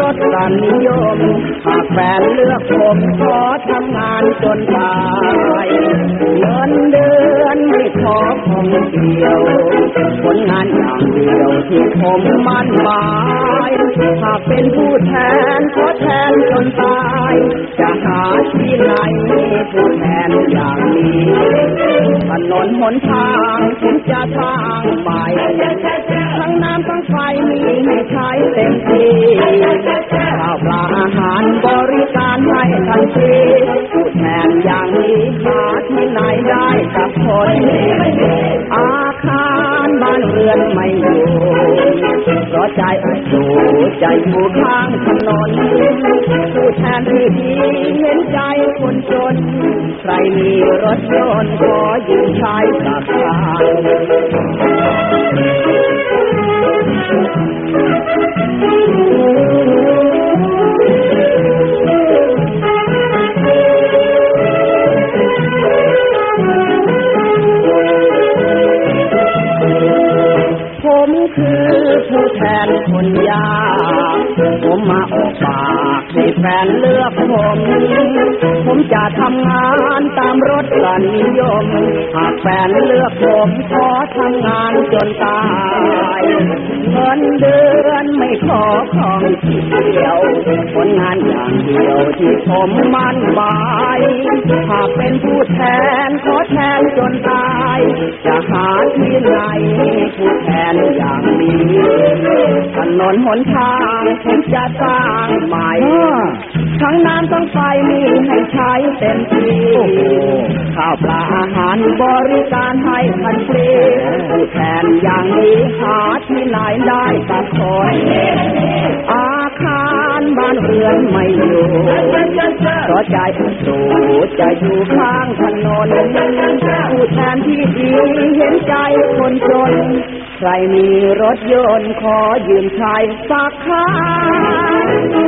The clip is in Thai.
รถสันนิยม หากแฟนเลือกผมขอทำงานจนตายเงินเดือนไม่ขอของเดียว ผลงานอย่างเดียวที่ผมมั่นหมายหากเป็นผู้แทนขอแทนจนตาย จะหาที่ไหนผู้แทนอย่างนี้ถนนหนทางผมจะสร้างใหม่ทั้งน้ำทั้งไฟมีให้ใช้เต็มที่ หารบริการให้ทันทีผู้แทนอย่างนี้หาที่ไหนได้กับคนอาคารบ้านเรือนไม่อยู่เพราะใจอยู่ใจอยู่ข้างถนนผู้แทนที่ดีเห็นใจคนจน ใครมีรถยนต์ขอยืมใช้สักคันผ แทนคนยากผมมาออกปากให้แฟนเลือกผม ผมจะทำงานตามรถสันนิยม หากแฟนเลือกผมขอทำงานจนตาย เงินเดือนไม่ขอของเดียว ผลงานอย่างเดียวที่ผมมั่นหมายหากเป็นผู้แทนขอแทนจนตาย จะหาที่ไหนผู้แทนอย่าง นี้ถนนหนทางผมจะสร้างใหม่ทั้งน้ำทั้งไฟมีให้ใช้เต็มที่ข้าวปลาอาหารบริการให้ทันฟรีผู้แทนอย่างนี้หาที่ไหนได้กับคนอาคารบ้านเรือนไม่อยู่เพราะใจสูจะอยู่ข้างถนนผู้แทนที่ดีเห็นใจคนจน ใครมีรถยนต์ขอยืมใช้สักคัน